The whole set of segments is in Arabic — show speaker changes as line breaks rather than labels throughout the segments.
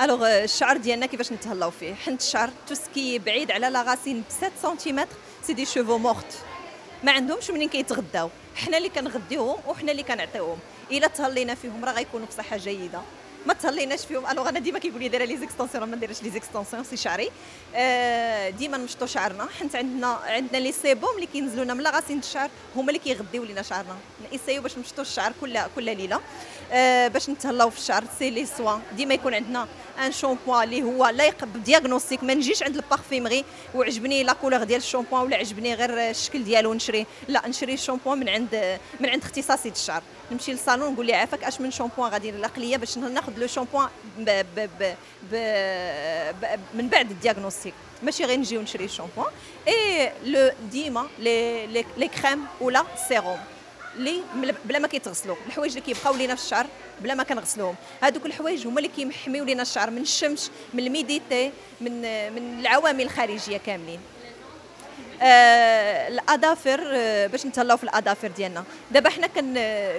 Alors الشعر ديالنا كيفاش نتهلاو فيه حيت الشعر tout ce qui بعيد على la racine ب 7 centimètres c'est des cheveux morts ما عندهمش منين كيتغداو؟ حنا اللي كنغديوهم وحنا اللي كنعطيوهم. إلا تهلينا فيهم راه غيكونوا بصحه جيدة. ما تهليناش فيهم. Alors أنا ديما كيقول لي دايرة les extensions ما نديرش les extensions c'est شعري. آه ديما نمشطوا شعرنا. حيت عندنا عندنا les sébums اللي كينزلوا لنا من la racine الشعر هما اللي كيغديو لينا شعرنا. نسيو باش نمشطوا الشعر كل كل ليلة. آه باش نتهلاو في الشعر c'est les soins ديما يكون عندنا un shampooing اللي هو لايق بال diagnostic ما نجيش عند ال parfumerie وعجبني la couleur ديال الشامبوان ولا عجبني غير الشكل ديالو نشري. لا نشري الشامبوان من عند من عند اختصاصي الشعر. نمشي للصالون نقول لي عافاك اش من شامبوان غادي نلقى ليا باش ناخذ le shampooing من بعد ال diagnostic. ماشي غير نجي ونشري ال shampooing. et le ديما لي les crèmes ولا سيروم اللي بلا ما كيتغسلوا الحوايج اللي كيبقاو لينا في الشعر بلا ما كنغسلوهم. هذوك الحوايج هما اللي كيحميو لينا الشعر من الشمس من الميديتي من من العوامل الخارجية كاملين. الأظافر آه باش نتهلاو في الأظافر ديالنا. دابا حنا كن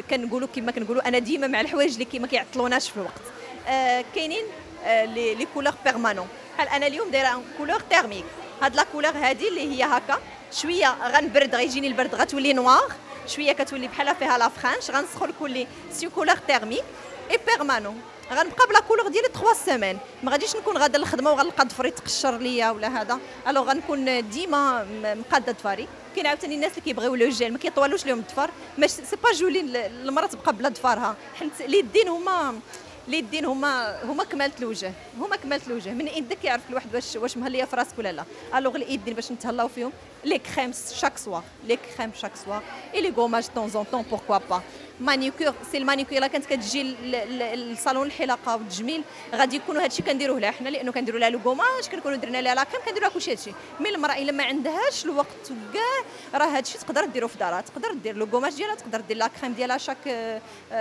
كنقولوا كما كنقولوا أنا ديما مع الحوايج اللي ما كيعطلوناش في الوقت. آه كاينين آه les couleurs permanentes بحال أنا اليوم دايرة couleur thermique هاد la couleur هادي اللي هي هكا. شوية غنبرد غيجيني البرد غتولي noire شوية كتولي بحال فيها la French غنسخو لكل c'est couleur thermique et permanente غنبقى بلا couleur ديالي 3 semaines ما غاديش نكون غادا للخدمه وغنلقى ضفري تقشر ليا ولا هذا. Alors غنكون ديما مقادة ضفاري كاين عاوتاني الناس اللي كيبغيو le gel ما كيطوالوش لهم الضفر mais c'est pas joli المرأة تبقى بلا ضفارها حيت اليدين هما اليدين هما هما كمالة الوجه. هما كمالة الوجه. من يدك يعرف الواحد واش واش مهلية في راسك ولا لا. Alors اليدين باش نتهلاو فيهم les crèmes chaque soir les crèmes chaque soir et les gommages de temps en temps pourquoi pas manucure c'est ال manucure الا كانت كتجي للصالون الحلاقه والتجميل غادي يكونوا هادشي كنديروه لها حنا لأنه كنديروا لها le gommage كنكونوا درنا لها la crème كنديروا لها كلشي هادشي. mais المرأة إلا ما عندهاش الوقت وكاع راه هادشي تقدر ديرو في دارها تقدر دير le gommage ديالها تقدر دير la crème ديالها chaque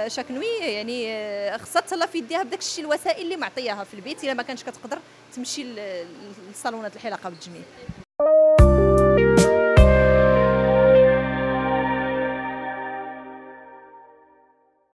شاك نوي يعني خصها تهلا في يديها بداك الشيء الوسائل اللي معطياها في البيت إلا ما كانش كتقدر تمشي لصالونات الحلاقة والتجميل